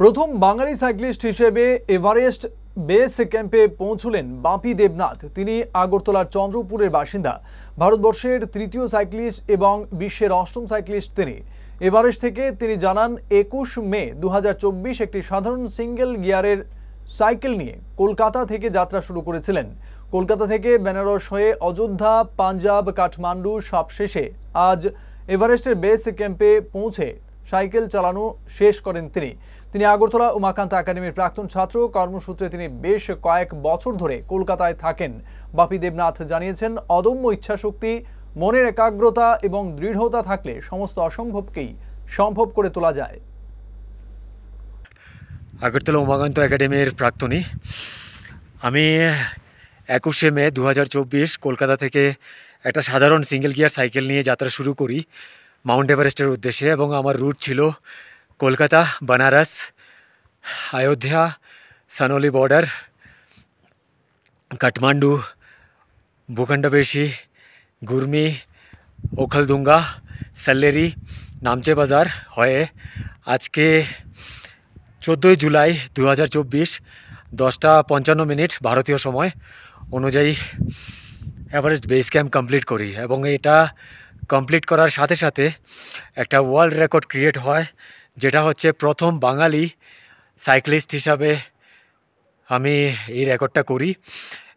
প্রথম বাঙালি সাইক্লিস্ট হিসেবে Everest base ক্যাম্পে পৌঁছলেন বাপি দেবনাথ। তিনি আগরতলার চন্দ্রপুরের বাসিন্দা। ভারতবর্ষের তৃতীয় সাইক্লিস্ট এবং বিশ্বের অষ্টম সাইক্লিস্ট তিনি। এভারেস্ট থেকে তিনি জানান, একুশ মে দু হাজার চব্বিশ একটি সাধারণ সিঙ্গেল গিয়ারের সাইকেল নিয়ে কলকাতা থেকে যাত্রা শুরু করেছিলেন। কলকাতা থেকে বেনারস হয়ে অযোধ্যা, পাঞ্জাব, কাঠমান্ডু সবশেষে আজ এভারেস্টের বেস ক্যাম্পে পৌঁছে সাইকেল চালানো শেষ করেন তিনি। তিনি আগরতলা উমাকান্ত একাডেমির প্রাক্তন ছাত্র। কর্মসূত্রে তিনি বেশ কয়েক বছর ধরে কলকাতায় থাকেন। বাপি দেবনাথ জানিয়েছেন, অদম্য ইচ্ছাশক্তি, মনের একাগ্রতা এবং দৃঢ়তা থাকলে সমস্ত অসম্ভবকেই সম্ভব করে তোলা যায়। আগরতলা উমাকান্ত একাডেমির প্রাক্তনী। আমি একুশে মে দু হাজার চব্বিশ কলকাতা থেকে একটা সাধারণ সিঙ্গেল গিয়ার সাইকেল নিয়ে যাত্রা শুরু করি। মাউন্ট এভারেস্টের উদ্দেশ্যে এবং আমার রুট ছিল কলকাতা বানারস অযোধ্যা সানোলি বর্ডার কাঠমান্ডু ভূখণ্ডবেশি গুরমি ওখলদুঙ্গা সাল্লেরি নামচে বাজার হয়ে আজকে চোদ্দোই জুলাই দু হাজার চব্বিশ দশটা পঞ্চান্ন মিনিট ভারতীয় সময় অনুযায়ী এভারেস্ট বেস ক্যাম্প কমপ্লিট করি এবং এটা কমপ্লিট করার সাথে সাথে একটা ওয়ার্ল্ড রেকর্ড ক্রিয়েট হয়, যেটা হচ্ছে প্রথম বাঙালি সাইক্লিস্ট হিসাবে আমি এই রেকর্ডটা করি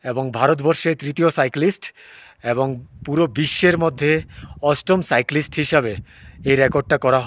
এবং ভারতবর্ষের তৃতীয় সাইক্লিস্ট এবং পুরো বিশ্বের মধ্যে অষ্টম সাইক্লিস্ট হিসাবে এই রেকর্ডটা করা